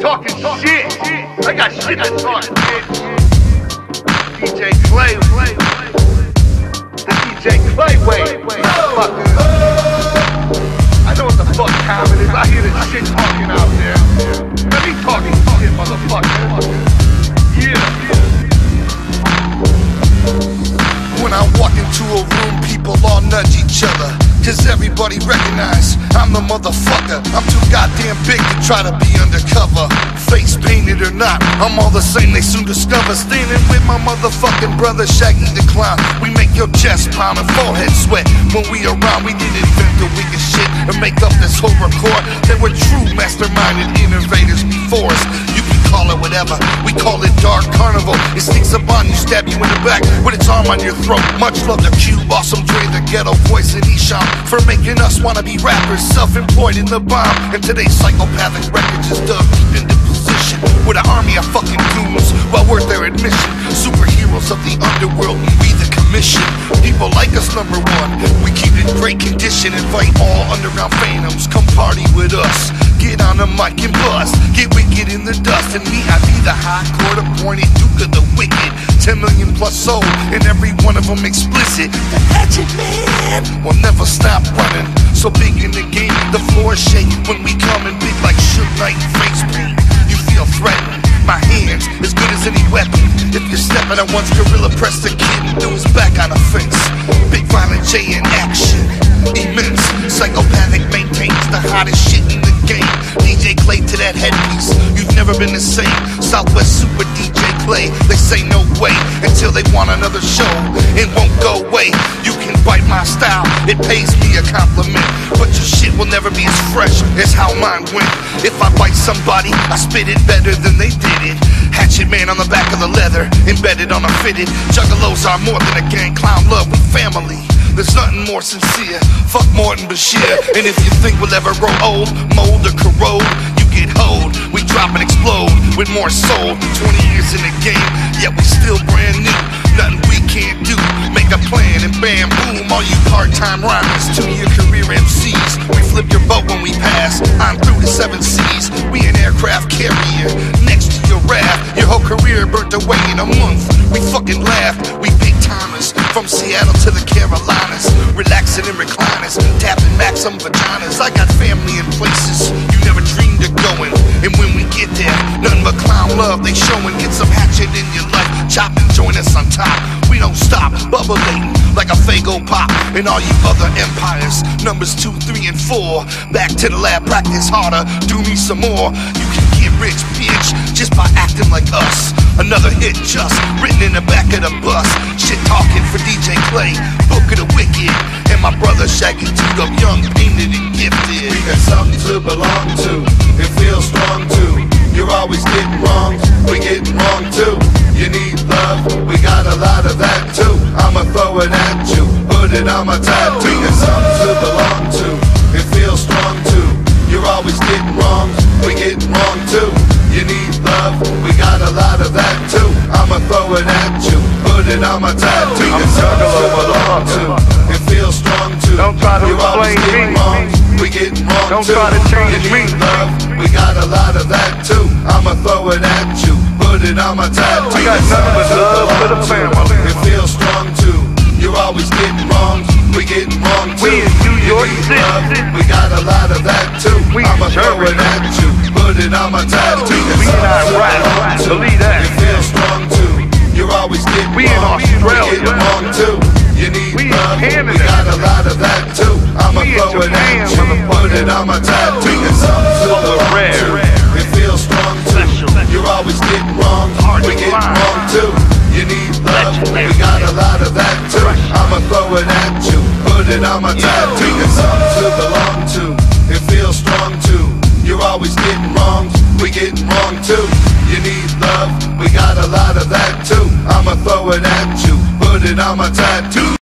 talking shit. I got shit to talk. DJ Clay, the DJ Clay way. I know what the fuck time it is. I hear this shit talking out there. Let me talking shit, motherfucker. Yeah. When I walk into a room, people all nudge each other. Cause everybody recognize I'm the motherfucker. I'm too goddamn big to try to be undercover. Face painted or not, I'm all the same, they soon discover. Standing with my motherfucking brother Shaggy the Clown. We make your chest pound and forehead sweat. When we around, we didn't invent the wicked shit and make up this whole record. There were true masterminded innovators before us. You can call it whatever, Carnival. It sneaks up on you, stab you in the back with its arm on your throat. Much love to Cube, awesome Dre, the Geto Boys in Esham for making us wanna be rappers, self-employed in the bomb. And today's psychopathic record is dug deep into position with an army of fucking goons, well worth their admission. Superheroes of the underworld, we the commission. People like us, number one. We keep in great condition. Invite all underground phantoms, come party with us. Get on the mic and bust, get wicked in the dust. And be the high court appointed Duke of the Wicked. 10 million plus sold, and every one of them explicit. The Hatchet Man will never stop running. So big in the game, the floor shake when we come and big like Suge Knight face paint. You feel threatened. My hands as good as any weapon. If you're stepping at once, gorilla press the kid and threw his back on the fence. Big violent J in action, immense. Psychopathic maintains the hottest shit in the game. DJ Clay to that headpiece, you've never been the same. Southwest Super DJ Clay, they say no way until they want another show. It won't go away. You can bite my style, it pays me a compliment. But your shit will never be as fresh as how mine went. If I bite somebody, I spit it better than they did it. Hatchet man on the back of the leather, embedded on a fitted. Juggalos are more than a gang, clown love, we family. There's nothing more sincere. Fuck Martin Bashir. And if you think we'll ever grow old, mold or corrode, get hold. We drop and explode with more soul. 20 years in the game, yet we still brand new. Nothing we can't do. Make a plan and bam, boom. All you part-time rhymers, two-year career MCs. We flip your boat when we pass. I'm through the seven seas. We an aircraft carrier next to your raft. Your whole career burnt away in a month. We fucking laughed. We big timers from Seattle to the Carolinas. Relaxing in recliners, tapping Maxim vaginas. I got family in places you never dreamed of love they showing. Get some hatchet in your life, chop and join us on top. We don't stop, bubbling like a Faygo pop. And all you other empires, numbers two, three, and four. Back to the lab, practice harder, do me some more. You can get rich, bitch, just by acting like us. Another hit just written in the back of the bus. Shit talking for DJ Clay, Book of the Wicked. And my brother Shaggy up young, painted and gifted. We got something to belong to and feel strong too. You're always getting wrong, we getting wrong too. You need love, we got a lot of that too. I'ma throw it at you, put it on my tattoo. Got something to belong to and feel strong too. You're always getting wrong, we getting wrong too. You need love, we got a lot of that too. I'ma throw it at you, put it on my tattoo. Got something to belong to it feels strong too. Don't try to You're always getting me. wrong, we getting wrong Don't too. try to change you me. need love, we got a lot of that too. Throw it at you, put it on my tattoo. I got nothing but love for the family. It feels strong too. You're always getting wrong, we getting wrong too. We in New York City. we got a lot of that too. We I'ma throw it at you, put it on my tattoo. We in Iraq. Believe that. It feels strong too. You're always getting We in Australia. we getting wrong too. You need We love, we got a lot of that too. I'ma throw it at you, put it on my tattoo. It at you, put it on my tattoo. Got something to belong to. It feels strong too. You're always getting wrong, we getting wrong too. You need love, we got a lot of that too. I'ma throw it at you, put it on my tattoo.